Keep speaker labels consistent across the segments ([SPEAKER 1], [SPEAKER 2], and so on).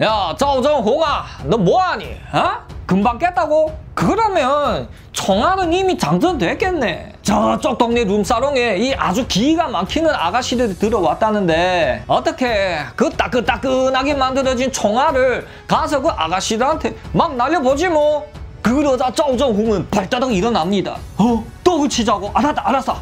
[SPEAKER 1] 야 짜오정홍아 너 뭐하니? 어? 금방 깼다고? 그러면 청아는 이미 장전됐겠네 저쪽 동네 룸사롱에 이 아주 기가 막히는 아가씨들이 들어왔다는데 어떻게 그 따끈따끈하게 만들어진 청아를 가서 그 아가씨들한테 막 날려보지 뭐 그러자 짜오정홍은 발자당 일어납니다 어? 또 그치자고 알았다 알았어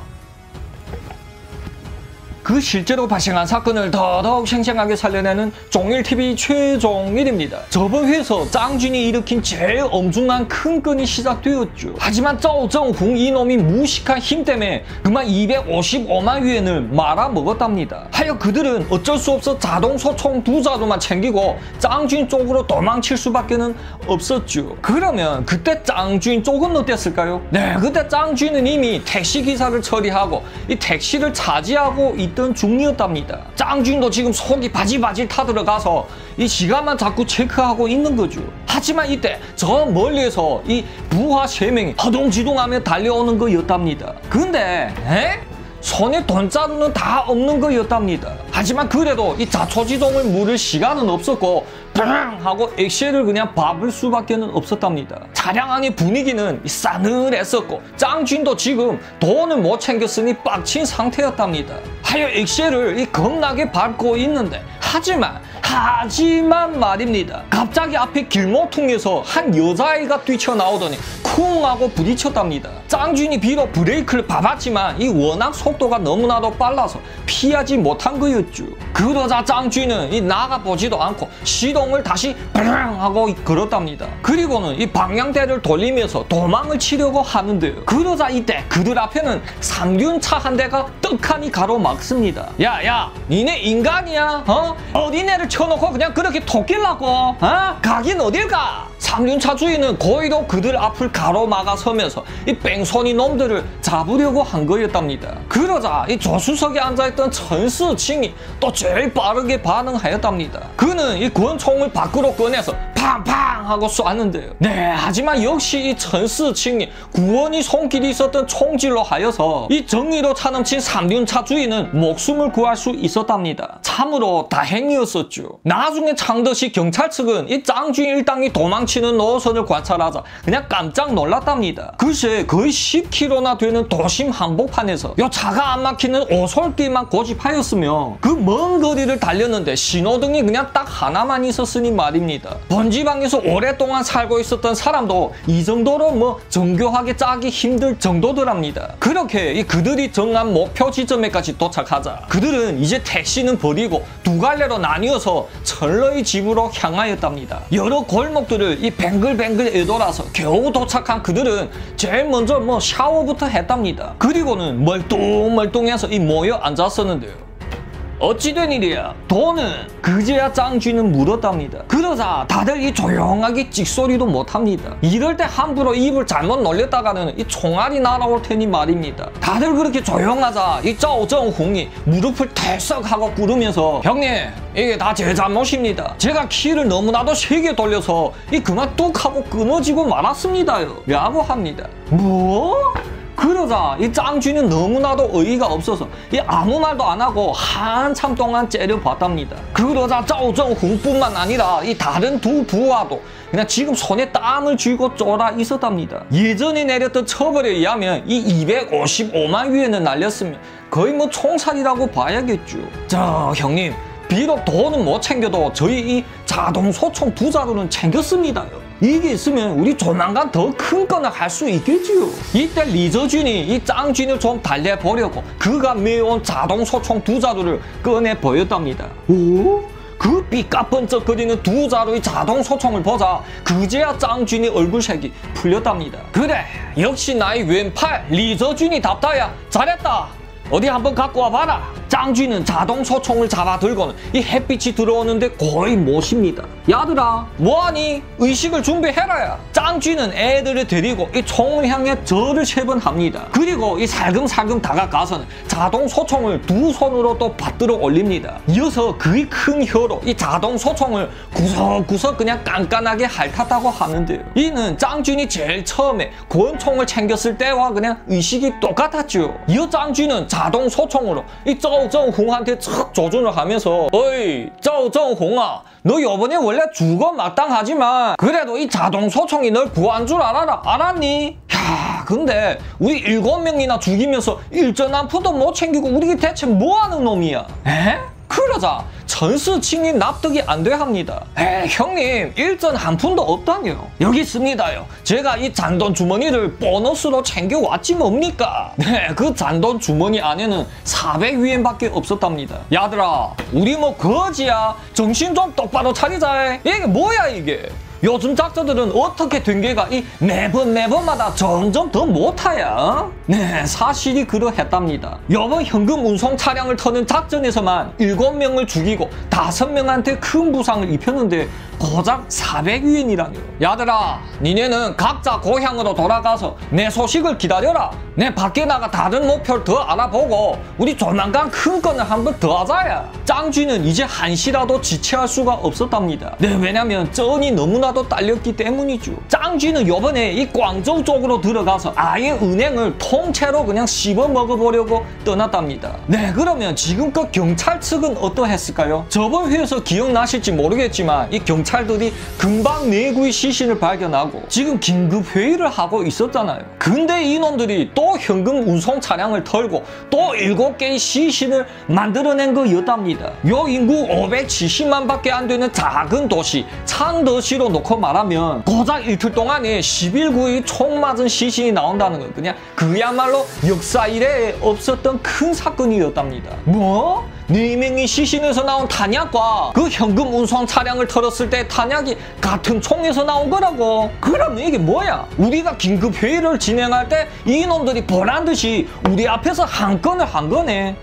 [SPEAKER 1] 그 실제로 발생한 사건을 더더욱 생생하게 살려내는 종일TV 최종일입니다. 저번 회에서 짱준이 일으킨 제일 엄중한 큰 건이 시작되었죠. 하지만赵正홍 이놈이 무식한 힘 때문에 그만 255만 위엔을 말아먹었답니다. 하여 그들은 어쩔 수 없어 자동소총 두 자루만 챙기고 짱준 쪽으로 도망칠 수밖에 는 없었죠. 그러면 그때 짱준 쪽은 어땠을까요? 네, 그때 짱준은 이미 택시기사를 처리하고 이 택시를 차지하고 있 있던 중이었답니다. 짱준도 지금 속이 바질바질 타들어가서 이 시간만 자꾸 체크하고 있는 거죠. 하지만 이때 저 멀리에서 이 부하 세 명이 허동지동하며 달려오는 거였답니다. 근데 에? 손에 돈자루는 다 없는 거였답니다. 하지만 그래도 이 자초지종을 물을 시간은 없었고 팡 하고 액셀을 그냥 밟을 수밖에 는 없었답니다. 차량 안의 분위기는 싸늘했었고 짱준도 지금 돈을 못 챙겼으니 빡친 상태였답니다. 하여 액셀을 이 겁나게 밟고 있는데 하지만 하지만 말입니다. 갑자기 앞에 길모퉁에서 한 여자아이가 뛰쳐나오더니 쿵 하고 부딪혔답니다. 짱준이 비록 브레이크를 밟았지만 이 워낙 속도가 너무나도 빨라서 피하지 못한 거였죠. 그러자 짱준은 이 나가보지도 않고 시동을 다시 빵 하고 걸었답니다. 그리고는 이 방향대를 돌리면서 도망을 치려고 하는데요. 그러자 이때 그들 앞에는 상륜차 한 대가 떡하니 가로막습니다. 야야 니네 인간이야? 어? 어디네를 쳐놓고 그냥 그렇게 토끼라고? 어? 가긴 어딜 가? 상륜차 주인은 거의도 그들 앞을 가로막아 서면서 이 뺑소니 놈들을 잡으려고 한 거였답니다. 그러자 이 조수석에 앉아있던 천스칭이 또 제일 빠르게 반응하였답니다. 그는 이 권총을 밖으로 꺼내서 팡팡 하고 쏘았는데요. 네, 하지만 역시 이 천스칭이 구원이 손길이 있었던 총질로 하여서 이 정의로 차넘친 삼륜차 주인은 목숨을 구할 수 있었답니다. 참으로 다행이었었죠. 나중에 창덕시 경찰 측은 이 짱주인 일당이 도망치는 노선을 관찰하자 그냥 깜짝 놀랐답니다. 글쎄 거의 10km나 되는 도심 한복판에서 요 차가 안 막히는 오솔길만 고집하였으며 그 먼 거리를 달렸는데 신호등이 그냥 딱 하나만 있었으니 말입니다. 번지 방에서 오랫동안 살고 있었던 사람도 이 정도로 뭐 정교하게 짜기 힘들 정도더랍니다. 그렇게 이 그들이 정한 목표 지점에까지 도착하자 그들은 이제 택시는 버리고 두 갈래로 나뉘어서 철러의 집으로 향하였답니다. 여러 골목들을 이 뱅글뱅글 에돌아서 겨우 도착한 그들은 제일 먼저 뭐 샤워부터 했답니다. 그리고는 멀뚱멀뚱해서 이 모여 앉았었는데요. 어찌된 일이야? 돈은 그제야 짱쥐는 물었답니다. 그러자 다들 이 조용하게 찍소리도 못합니다. 이럴 때 함부로 입을 잘못 놀렸다가는 이 총알이 날아올 테니 말입니다. 다들 그렇게 조용하자 이 짜오정홍이 무릎을 털썩 하고 꿇으면서 형님 이게 다 제 잘못입니다. 제가 키를 너무나도 세게 돌려서 이 그만 뚝 하고 끊어지고 말았습니다요. 라고 합니다. 뭐? 그러자 이 짱쥐는 너무나도 어이가 없어서 이 아무 말도 안 하고 한참 동안 째려봤답니다. 그러자 짜오정홍뿐만 아니라 이 다른 두 부하도 그냥 지금 손에 땀을 쥐고 쫄아 있었답니다. 예전에 내렸던 처벌에 의하면 이 255만 위엔을 날렸으면 거의 뭐 총살이라고 봐야겠죠. 자 형님 비록 돈은 못 챙겨도 저희 이 자동 소총 두 자루는 챙겼습니다요. 이게 있으면 우리 조만간 더큰 건을 할수 있겠지요. 이때 리저준이 이 짱준을 좀 달래보려고 그가 메온 자동 소총 두 자루를 꺼내 보였답니다. 오? 그 삐까번쩍거리는 두 자루의 자동 소총을 보자 그제야 짱준이 얼굴색이 풀렸답니다. 그래 역시 나의 왼팔 리저준이 답다야 잘했다. 어디 한번 갖고 와봐라. 짱쥐는 자동 소총을 잡아 들고는 이 햇빛이 들어오는데 거의 못입니다. 야들아 뭐하니? 의식을 준비해라야. 짱쥐는 애들을 데리고 이 총을 향해 절을 세 번 합니다. 그리고 이 살금살금 다가가서는 자동 소총을 두 손으로 또 받들어 올립니다. 이어서 그의 큰 혀로 이 자동 소총을 구석구석 그냥 깐깐하게 핥았다고 하는데요. 이는 짱쥐이 제일 처음에 권총을 챙겼을 때와 그냥 의식이 똑같았죠. 이 짱쥐는 자동 소총으로 이 쩌. 赵正홍한테 척 조준을 하면서 어이赵正홍아 너 요번에 원래 주거 마땅하지만 그래도 이 자동 소총이 널 구한 줄 알아라 알았니? 야 근데 우리 일곱 명이나 죽이면서 일전 한 푼도 못 챙기고 우리 대체 뭐 하는 놈이야? 에? 그러자 전수층이 납득이 안 돼 합니다. 에 형님 일전 한 푼도 없다뇨. 여기 있습니다요. 제가 이 잔돈 주머니를 보너스로 챙겨왔지 뭡니까? 네, 그 잔돈 주머니 안에는 400위엔밖에 없었답니다. 야들아, 우리 뭐 거지야? 정신 좀 똑바로 차리자. 이게 뭐야 이게? 요즘 작자들은 어떻게 된 게가 이 매번 매번마다 점점 더 못하야. 어? 네, 사실이 그러했답니다. 이번 현금 운송 차량을 터는 작전에서만 7명을 죽이고 5명한테 큰 부상을 입혔는데 고작 400위엔이라뇨. 야들아, 니네는 각자 고향으로 돌아가서 내 소식을 기다려라. 내 밖에 나가 다른 목표를 더 알아보고 우리 조만간 큰 건을 한 번 더 하자야. 짱쥐는 이제 한시라도 지체할 수가 없었답니다. 네, 왜냐면 쩐이 너무나도 딸렸기 때문이죠. 짱쥐는 요번에 이 광저우 쪽으로 들어가서 아예 은행을 통 째로 그냥 씹어 먹어보려고 떠났답니다. 네, 그러면 지금껏 경찰 측은 어떠했을까요? 저번 회에서 기억나실지 모르겠지만 이 경찰들이 금방 내구의 시신을 발견하고 지금 긴급 회의를 하고 있었잖아요. 근데 이놈들이 또 현금 운송 차량을 털고 또 7개의 시신을 만들어낸 거였답니다. 요 인구 570만 밖에 안 되는 작은 도시 창더시로 놓고 말하면 고작 이틀 동안에 11구의 총 맞은 시신이 나온다는 건 그냥 그야 말로 역사 이래 없었던 큰 사건이었답니다. 뭐? 네 명이 시신에서 나온 탄약과 그 현금 운송 차량을 털었을 때 탄약이 같은 총에서 나온 거라고. 그러면 이게 뭐야? 우리가 긴급 회의를 진행할 때 이놈들이 보란 듯이 우리 앞에서 한 건을 한 거네.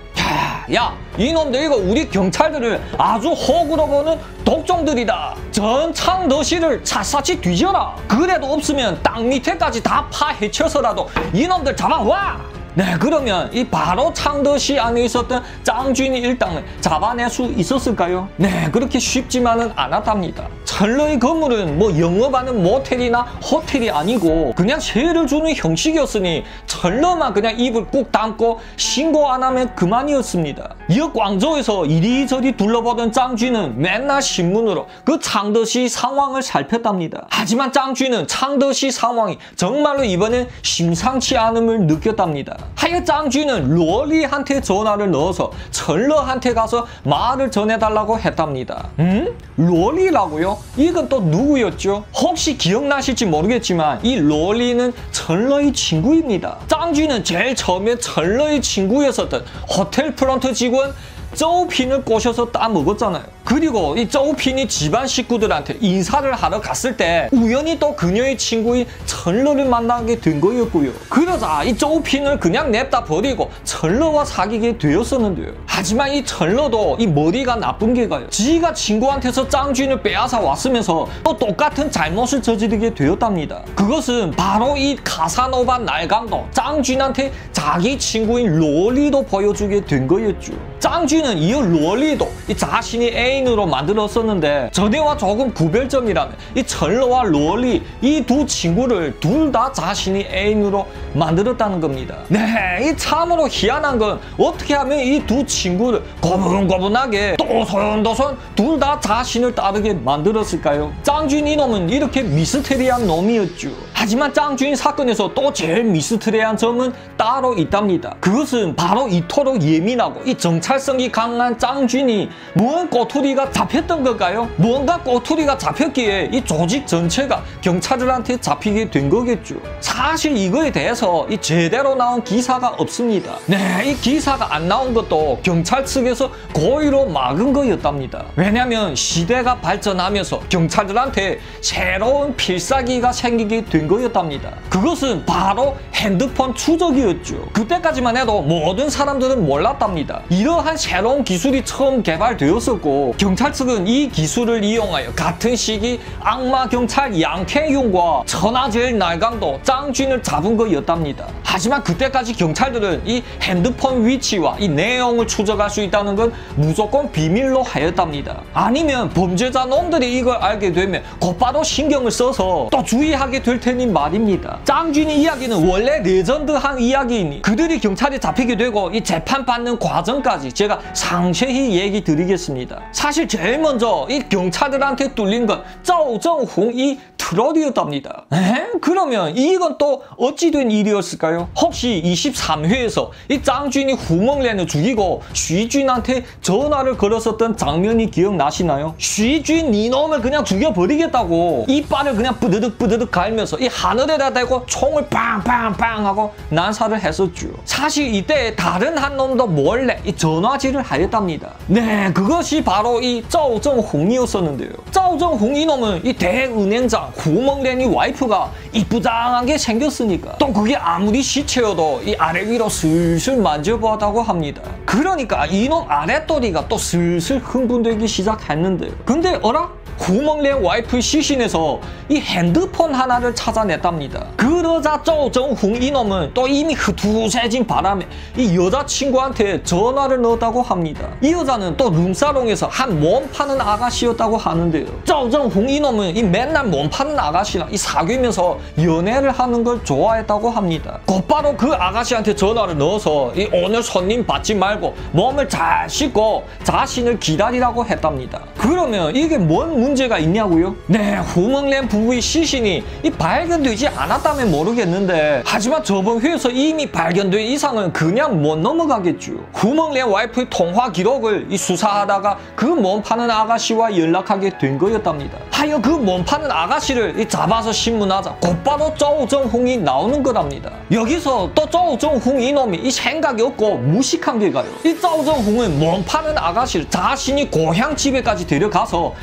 [SPEAKER 1] 야, 야, 이놈들 이거 우리 경찰들을 아주 호구로 보는 독종들이다. 전 창더시를 샅샅이 뒤져라. 그래도 없으면 땅 밑에까지 다 파헤쳐서라도 이놈들 잡아와. 네, 그러면 이 바로 창더시 안에 있었던 짱쥐니 일당을 잡아낼 수 있었을까요? 네, 그렇게 쉽지만은 않았답니다. 철러의 건물은 뭐 영업하는 모텔이나 호텔이 아니고 그냥 세를 주는 형식이었으니 철러만 그냥 입을 꾹 담고 신고 안 하면 그만이었습니다. 이어 광저우에서 이리저리 둘러보던 짱쥐는 맨날 신문으로 그 창더시 상황을 살폈답니다. 하지만 짱쥐는 창더시 상황이 정말로 이번엔 심상치 않음을 느꼈답니다. 하여 짱쥐는 로리한테 전화를 넣어서 철러한테 가서 말을 전해달라고 했답니다. 음? 로리라고요? 이건 또 누구였죠? 혹시 기억나실지 모르겠지만 이 로리는 철러의 친구입니다. 짱쥐는 제일 처음에 철러의 친구였었던 호텔 프런트 직원 쪼우핀을 꼬셔서 따먹었잖아요. 그리고 이 쪼우핀이 집안 식구들한테 인사를 하러 갔을 때 우연히 또 그녀의 친구인 철러를 만나게 된 거였고요. 그러자 이 쪼우핀을 그냥 냅다 버리고 철러와 사귀게 되었었는데요. 하지만 이 철러도 이 머리가 나쁜 게가요. 지가 친구한테서 짱쥐를 빼앗아 왔으면서 또 똑같은 잘못을 저지르게 되었답니다. 그것은 바로 이 카사노바 날강도 짱쥐한테 자기 친구인 로리도 보여주게 된 거였죠. 짱쥐는 이어 로리도 이 자신이 애인으로 만들었었는데 전에와 조금 구별점이라면 이 철러와 로리 이 두 친구를 둘 다 자신이 애인으로 만들었다는 겁니다. 네, 이 참으로 희한한 건 어떻게 하면 이 두 친구를 고분고분하게 도순도순 둘 다 자신을 따르게 만들었을까요? 짱쥐인 이놈은 이렇게 미스테리한 놈이었죠. 하지만 짱쥐인 사건에서 또 제일 미스테리한 점은 따로 있답니다. 그것은 바로 이토록 예민하고 이 정찰성이 강한 짱쥔이 무언 꼬투리가 잡혔던 걸까요? 무언가 꼬투리가 잡혔기에 이 조직 전체가 경찰들한테 잡히게 된 거겠죠. 사실 이거에 대해서 이 제대로 나온 기사가 없습니다. 네, 이 기사가 안 나온 것도 경찰 측에서 고의로 막은 거였답니다. 왜냐면 시대가 발전하면서 경찰들한테 새로운 필사기가 생기게 된 거였답니다. 그것은 바로 핸드폰 추적이었죠. 그때까지만 해도 모든 사람들은 몰랐답니다. 이러한 새로운 기술이 처음 개발되었었고 경찰 측은 이 기술을 이용하여 같은 시기 악마 경찰 양태용과 천하제일 날강도 짱쥐를 잡은 거였답니다. 하지만 그때까지 경찰들은 이 핸드폰 위치와 이 내용을 추적할 수 있다는 건 무조건 비밀로 하였답니다. 아니면 범죄자 놈들이 이걸 알게 되면 곧바로 신경을 써서 또 주의하게 될 테니 이름이 말입니다. 짱준이 이야기는 원래 레전드한 이야기이니 그들이 경찰에 잡히게 되고 이 재판받는 과정까지 제가 상세히 얘기 드리겠습니다. 사실 제일 먼저 이 경찰들한테 뚫린 건赵正홍이 틀어드렸답니다. 에? 네? 네? 그러면 이건 또 어찌 된 일이었을까요? 혹시 23회에서 이 짱쥔이 후멍랜을 죽이고 쉬쥔한테 전화를 걸었었던 장면이 기억나시나요? 쉬쥔 이놈을 그냥 죽여버리겠다고 이빨을 그냥 뿌드득 뿌드득 갈면서 이 하늘에다 대고 총을 빵빵빵 하고 난사를 했었죠. 사실 이때 다른 한 놈도 몰래 이 전화질을 하였답니다. 네, 그것이 바로 이 쩌우정홍이었었는데요. 쩌우정홍 이놈은 이 대은행장 구멍랭이 와이프가 이쁘장하게 생겼으니까 또 그게 아무리 시체여도 이 아래 위로 슬슬 만져보았다고 합니다. 그러니까 이놈 아랫도리가 또 슬슬 흥분되기 시작했는데요. 근데 어라? 구멍랭 와이프 시신에서 이 핸드폰 하나를 찾아냈답니다. 그러자 쪼정홍 이놈은 또 이미 흩두세진 바람에 이 여자친구한테 전화를 넣었다고 합니다. 이 여자는 또 룸사롱에서 한 몸 파는 아가씨였다고 하는데요. 쪼정홍 이놈은 이 맨날 몸 파는 아가씨랑 이 사귀면서 연애를 하는 걸 좋아했다고 합니다. 곧바로 그 아가씨한테 전화를 넣어서 이 오늘 손님 받지 말고 몸을 잘 씻고 자신을 기다리라고 했답니다. 그러면 이게 뭔 문제 가 있냐고요? 네, 후멍렌 부부의 시신이 이 발견되지 않았다면 모르겠는데 하지만 저번 회에서 이미 발견된 이상은 그냥 못 넘어가겠죠. 후멍렌 와이프의 통화 기록을 이 수사하다가 그 몸 파는 아가씨와 연락하게 된 거였답니다. 하여 그 몸 파는 아가씨를 이 잡아서 신문하자 곧바로 쪼우정홍이 나오는 거랍니다. 여기서 또 쪼우정홍 이놈이 이 생각이 없고 무식한 게 가요. 이 쪼우정홍은 몸 파는 아가씨를 자신이 고향 집에까지 데려가서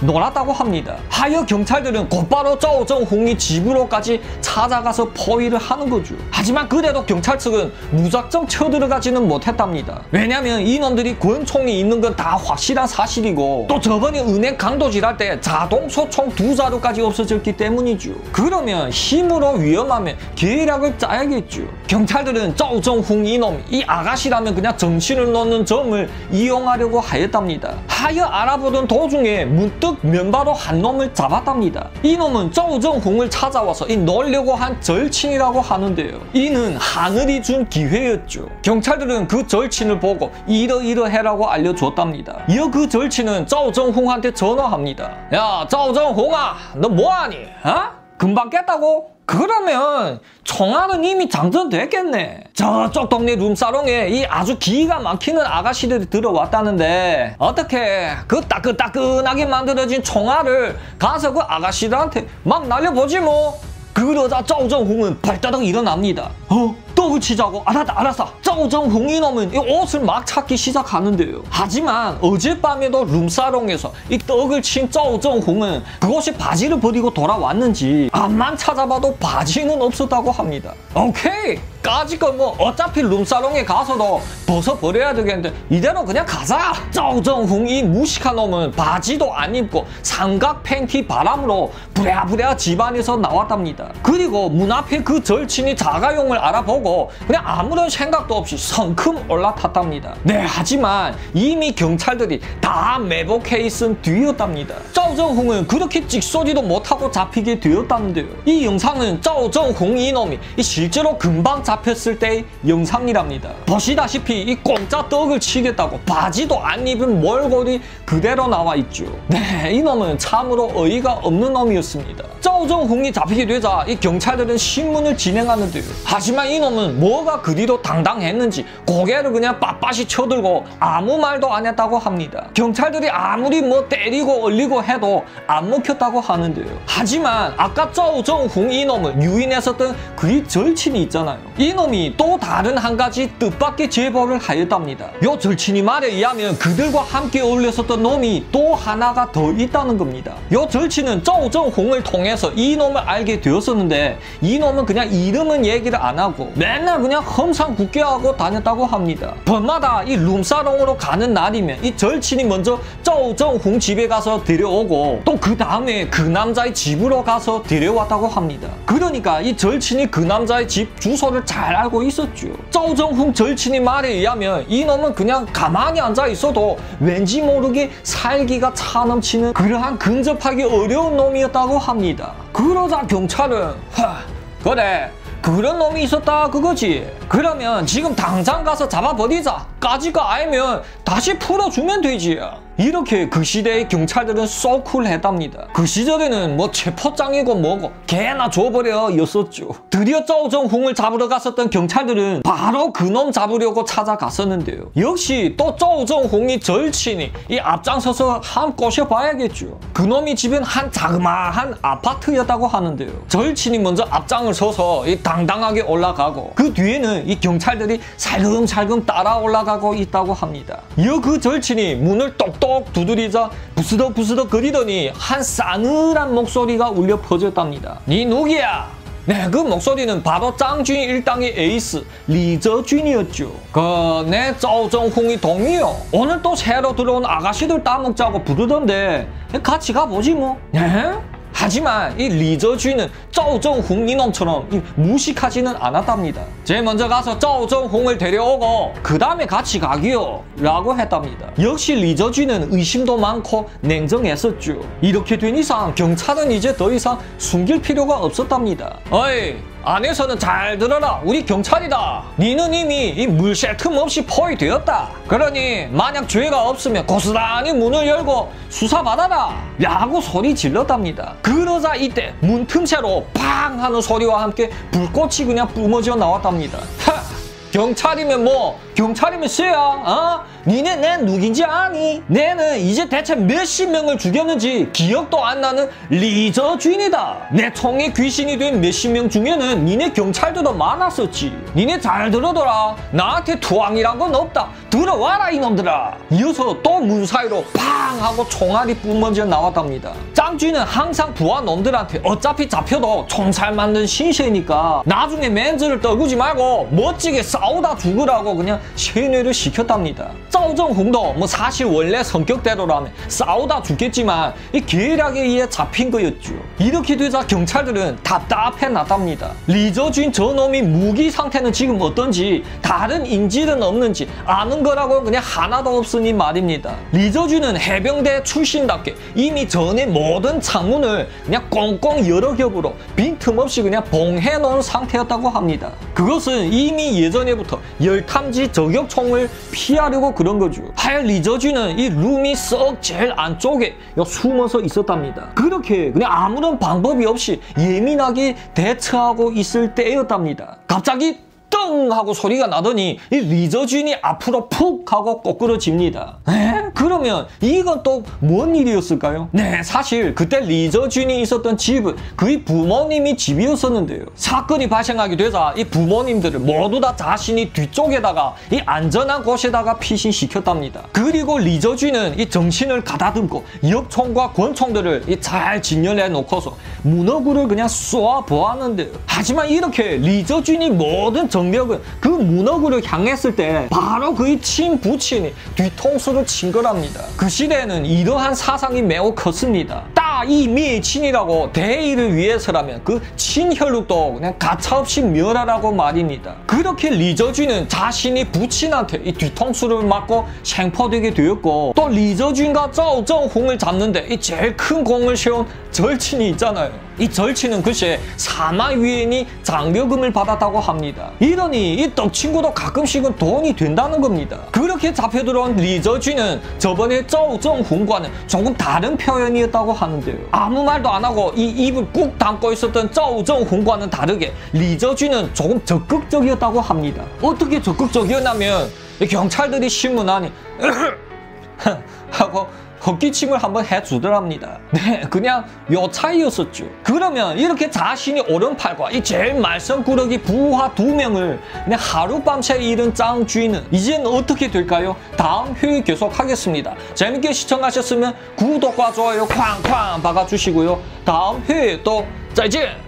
[SPEAKER 1] 놀았다고 합니다. 하여 경찰들은 곧바로 쪼정홍이 집으로까지 찾아가서 포위를 하는 거죠. 하지만 그래도 경찰 측은 무작정 쳐들어가지는 못했답니다. 왜냐면 이놈들이 권총이 있는 건 다 확실한 사실이고 또 저번에 은행 강도질할 때 자동 소총 두 자루까지 없어졌기 때문이죠. 그러면 힘으로 위험하면 계략을 짜야겠죠. 경찰들은 쪼정홍 이놈 이 아가씨라면 그냥 정신을 놓는 점을 이용하려고 하였답니다. 하여 알아보던 도중에 문득 면바로 한 놈을 잡았답니다. 이 놈은 쪼정홍을 찾아와서 이 놀려고 한 절친이라고 하는데요. 이는 하늘이 준 기회였죠. 경찰들은 그 절친을 보고 이러이러해라고 알려줬답니다. 이어 그 절친은 쪼정홍한테 전화합니다. 야 쪼정홍아 너 뭐하니? 어? 금방 깼다고? 그러면 총알은 이미 장전됐겠네. 저쪽 동네 룸사롱에 이 아주 기가 막히는 아가씨들이 들어왔다는데 어떻게 그 따끈따끈하게 만들어진 총알을 가서 그 아가씨들한테 막 날려보지 뭐. 그러자 쪼정홍은 발따닥 일어납니다. 어? 떡을 치자고. 알았다 알았어. 쪼정홍 이놈은 이 옷을 막 찾기 시작하는데요. 하지만 어젯밤에도 룸사롱에서 이 떡을 친 쪼정홍은 그곳에 바지를 버리고 돌아왔는지 앞만 찾아봐도 바지는 없었다고 합니다. 오케이! 까짓거 뭐 어차피 룸사롱에 가서도 벗어버려야 되겠는데 이대로 그냥 가자! 쪼정홍 이 무식한 놈은 바지도 안 입고 삼각 팬티 바람으로 부랴부랴 집안에서 나왔답니다. 그리고 문 앞에 그 절친이 자가용을 알아보고 그냥 아무런 생각도 없이 성큼 올라탔답니다. 네, 하지만 이미 경찰들이 다 매복해 있은 뒤였답니다. 짜오정홍은 그렇게 찍소리도 못하고 잡히게 되었다는데요. 이 영상은 짜오정홍 이놈이 실제로 금방 잡혔을 때의 영상이랍니다. 보시다시피 이 공짜 떡을 치겠다고 바지도 안 입은 몰골이 그대로 나와 있죠. 네, 이놈은 참으로 어이가 없는 놈이었습니다. 짜오정홍이 잡히게 되자 이 경찰들은 신문을 진행하는데요. 하지만 이놈은 놈은 뭐가 그 뒤로 당당했는지 고개를 그냥 빳빳이 쳐들고 아무 말도 안 했다고 합니다. 경찰들이 아무리 뭐 때리고 얼리고 해도 안 먹혔다고 하는데요. 하지만 아까 쪼정홍 이놈을 유인했었던 그의 절친이 있잖아요. 이놈이 또 다른 한 가지 뜻밖의 제보를 하였답니다. 요 절친이 말에 의하면 그들과 함께 어울렸었던 놈이 또 하나가 더 있다는 겁니다. 요 절친은 쪼정홍을 통해서 이놈을 알게 되었었는데 이놈은 그냥 이름은 얘기를 안 하고 맨날 그냥 험상궂게 하고 다녔다고 합니다. 밤마다 이 룸사롱으로 가는 날이면 이 절친이 먼저 쪼정홍 집에 가서 데려오고 또 그 다음에 그 남자의 집으로 가서 데려왔다고 합니다. 그러니까 이 절친이 그 남자의 집 주소를 잘잘 알고 있었죠.赵정훈 절친이 말에 의하면 이놈은 그냥 가만히 앉아 있어도 왠지 모르게 살기가 차 넘치는 그러한 근접하기 어려운 놈이었다고 합니다. 그러자 경찰은 하 그래 그런 놈이 있었다 그거지. 그러면 지금 당장 가서 잡아버리자. 까지가 알면 다시 풀어주면 되지. 이렇게 그 시대의 경찰들은 쏘쿨했답니다. 그 시절에는 뭐 체포장이고 뭐고 개나 줘버려 였었죠. 드디어 쪼정홍을 잡으러 갔었던 경찰들은 바로 그놈 잡으려고 찾아갔었는데요. 역시 또 쪼정홍이 절친이 이 앞장서서 한 꼬셔봐야겠죠. 그놈이 집은 한 자그마한 아파트였다고 하는데요. 절친이 먼저 앞장을 서서 이 당당하게 올라가고 그 뒤에는 이 경찰들이 살금살금 따라 올라가고 있다고 합니다. 여그 절친이 문을 똑똑 두드리자 부스덕 부스덕 거리더니 한 싸늘한 목소리가 울려 퍼졌답니다. 니 누구야? 네, 그 목소리는 바로 짱준이 일당의 에이스 리저준이었죠. 그, 내 쪼정홍이 동이요. 오늘 또 새로 들어온 아가씨들 따먹자고 부르던데 같이 가보지 뭐. 네? 하지만 이 리저쥐는 쪼정홍 이놈처럼 무식하지는 않았답니다. 제일 먼저 가서 쪼정홍을 데려오고 그 다음에 같이 가기요 라고 했답니다. 역시 리저쥐는 의심도 많고 냉정했었죠. 이렇게 된 이상 경찰은 이제 더 이상 숨길 필요가 없었답니다. 어이 안에서는 잘 들어라 우리 경찰이다. 니는 이미 이 물새 틈 없이 포위되었다. 그러니 만약 죄가 없으면 고스란히 문을 열고 수사받아라. 라고 소리 질렀답니다. 그러자 이때 문 틈새로 팡 하는 소리와 함께 불꽃이 그냥 뿜어져 나왔답니다. 하! 경찰이면 뭐? 경찰이면 쎄야 어? 니네 내 누군지 아니? 내는 이제 대체 몇십 명을 죽였는지 기억도 안 나는 리저 주인이다. 내 총에 귀신이 된 몇십 명 중에는 니네 경찰들도 많았었지. 니네 잘 들어둬라. 나한테 투항이란 건 없다. 들어와라 이놈들아. 이어서 또 문 사이로 팡 하고 총알이 뿜어져 나왔답니다. 짱쥐는 항상 부하 놈들한테 어차피 잡혀도 총살 맞는 신세니까 나중에 맨즈를 떠구지 말고 멋지게 싸우다 죽으라고 그냥 세뇌를 시켰답니다. 짜오정홍도 뭐 사실 원래 성격대로라면 싸우다 죽겠지만 이 계략에 의해 잡힌 거였죠. 이렇게 되자 경찰들은 답답해 났답니다. 리저주인 저놈이 무기 상태는 지금 어떤지 다른 인질은 없는지 아는 거라고 그냥 하나도 없으니 말입니다. 리저주는 해병대 출신답게 이미 전에 모든 창문을 그냥 꽁꽁 여러 겹으로 빈틈없이 그냥 봉해 놓은 상태였다고 합니다. 그것은 이미 예전에부터 열탐지 저격총을 피하려고 그런 거죠. 하여 리저쥐는 이 룸이 썩 제일 안쪽에 숨어서 있었답니다. 그렇게 그냥 아무런 방법이 없이 예민하게 대처하고 있을 때였답니다. 갑자기 떵 하고 소리가 나더니 이 리저주인이 앞으로 푹 하고 꼬꾸러집니다. 에? 그러면 이건 또 뭔 일이었을까요? 네, 사실 그때 리저주인이 있었던 집은 그의 부모님이 집이었었는데요. 사건이 발생하게 되자 이 부모님들을 모두 다 자신이 뒤쪽에다가 이 안전한 곳에다가 피신시켰답니다. 그리고 리저주인은 이 정신을 가다듬고 역총과 권총들을 잘 진열해 놓고서 문어구를 그냥 쏘아 보았는데요. 하지만 이렇게 리저주인이 모든 정 력은 그 문어구를 향했을 때 바로 그의 친부친이 뒤통수를 친 거랍니다. 그 시대에는 이러한 사상이 매우 컸습니다. 따이 미 친이라고 대의를 위해서라면 그 친혈육도 그냥 가차없이 멸하라고 말입니다. 그렇게 리저주는 자신이 부친한테 이 뒤통수를 맞고 생포되게 되었고 또 리저주인과 쪼정홍을 잡는데 이 제일 큰 공을 세운 절친이 있잖아요. 이 절친은 글쎄 사망 위인이 장려금을 받았다고 합니다. 이러니 이 떡친구도 가끔씩은 돈이 된다는 겁니다. 그렇게 잡혀 들어온 리저쥐는 저번에 쪼정훈과는 조금 다른 표현이었다고 하는데 요. 아무 말도 안 하고 이 입을 꾹 담고 있었던 쪼정훈과는 다르게 리저쥐는 조금 적극적이었다고 합니다. 어떻게 적극적이었냐면 경찰들이 신문하니 하고 헛기침을 한번 해주더랍니다. 네, 그냥 요 차이였었죠. 그러면 이렇게 자신이 오른팔과 이 제일 말썽꾸러기 부하 두 명을 그냥 하룻밤새 잃은 짱 주인은 이젠 어떻게 될까요? 다음 회에 계속하겠습니다. 재밌게 시청하셨으면 구독과 좋아요 쾅쾅 박아주시고요. 다음 회에 또 짜이젠!